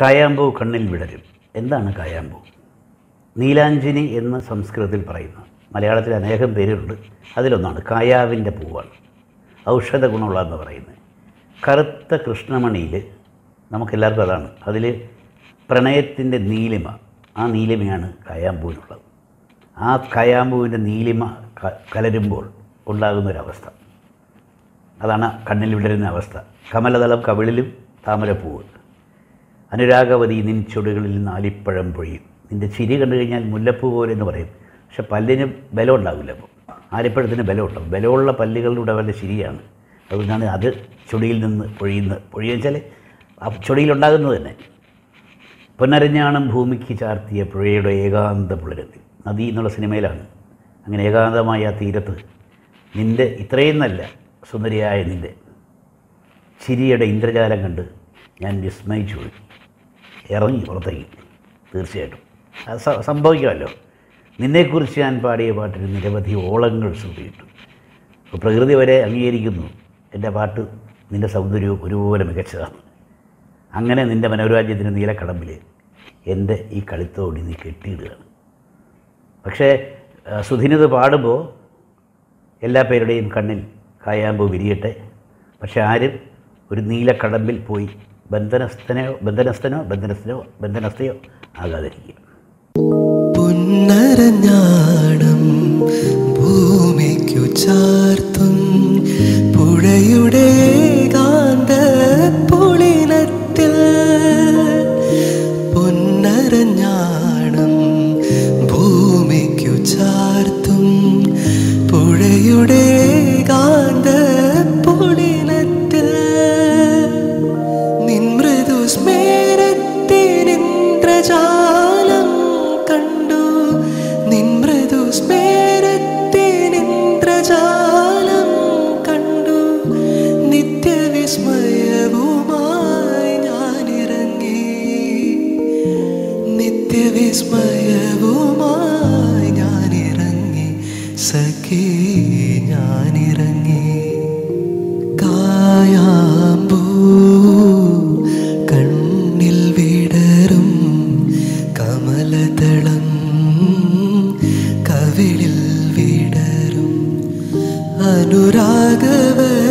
കായാമ്പൂ കണ്ണിൽ വിടരും. എന്താണ് കായാമ്പൂ? നീലാഞ്ജനി എന്ന് സംസ്കൃതത്തിൽ പറയുന്നു. മലയാളത്തിൽ അനേകം പേരുണ്ട്. അതിലൊന്നാണ് കായാവിന്റെ പൂവാണ്. ഔഷധ ഗുണമുള്ളതെന്ന് പറയുന്നത്. കറുത്ത കൃഷ്ണമണിയിൽ നമുക്കെല്ലാവർക്കും അതാണ്. അതിൽ പ്രണയത്തിന്റെ നീലിമ. ആ നീലിമയാണ് കായാമ്പൂവിനുള്ളത്. ആ കായാമ്പൂവിന്റെ നീലിമ കലരുമ്പോൾ ഉണ്ടാകുന്നൊരവസ്ഥ. അതാണ് കണ്ണിൽ വിടരുന്ന അവസ്ഥ. കമലതളം കവിളിലും താമരപ്പൂവ്. അനുരാഗവതി നിൻ ചുടുകളിൽ നാലിപ്പഴം പൊഴിയും. നിന്റെ ചിരി കണ്ടു കഴിഞ്ഞാൽ മുല്ലപ്പൂ പോലെ എന്ന് പറയും. പക്ഷെ പല്ലിന് ബലം ഉണ്ടാവില്ല അപ്പോൾ. ആലിപ്പഴത്തിന് ബലം ഉണ്ടാവും. ബലമുള്ള പല്ലുകളിലൂടെ വല്ല ചിരിയാണ്. അതുകൊണ്ടാണ് അത് ചുടിയിൽ നിന്ന് പൊഴിയുന്നത് പൊഴിയെന്ന് വെച്ചാൽ ആ ചുടിയിലുണ്ടാകുന്നത് തന്നെ. പൊന്നരഞ്ഞാണം ഭൂമിക്ക് ചാർത്തിയ പുഴയുടെ ഏകാന്ത പുളരത്തിൽ നദി എന്നുള്ള സിനിമയിലാണ്. അങ്ങനെ ഏകാന്തമായ ആ തീരത്ത് നിന്റെ ഇത്രയും നല്ല സുന്ദരിയായ നിന്റെ ചിരിയുടെ ഇന്ദ്രജാലം കണ്ട് ഞാൻ വിസ്മയിച്ചു ഇറങ്ങി പുറത്തേക്ക് തീർച്ചയായിട്ടും. അത് സംഭവിക്കുമല്ലോ. നിന്നെക്കുറിച്ച് ഞാൻ പാടിയ പാട്ടിന് നിരവധി ഓളങ്ങൾ ശ്രുതിയിട്ടു പ്രകൃതി വരെ അംഗീകരിക്കുന്നു. എന്റെ പാട്ട് നിന്റെ സൗന്ദര്യവും ഒരുപോലെ മികച്ചതാണ്. അങ്ങനെ നിന്റെ മനോരാജ്യത്തിന്റെ നീലക്കടമ്പിൽ എന്റെ ഈ കളിത്തോടി നീ കെട്ടിയിടുകയാണ്. പക്ഷേ സുധിനിത് പാടുമ്പോൾ എല്ലാ പേരുടെയും കണ്ണിൽ കായാമ്പൂ വിരിയട്ടെ. പക്ഷെ ആരും ഒരു നീലക്കടമ്പിൽ പോയി ബന്ധനസ്ഥനോ ബന്ധനസ്ഥനോ ബന്ധനസ്ഥനോ ബന്ധനസ്ഥയോ ആകാതിരിക്കുക ഭൂമിക്കു ചാർത്തും പുഴയുടെ കാന്ത ഭൂമിക്കു ചാർത്തും പുഴയുടെ കണ്ടു. നിൻ മൃദു സ്മേരത്തിനിന്ദ്രജാലം കണ്ടു. നിത്യവിസ്മയവുമായി ഞാനിറങ്ങി. നിത്യവിസ്മയവുമായി नुरागव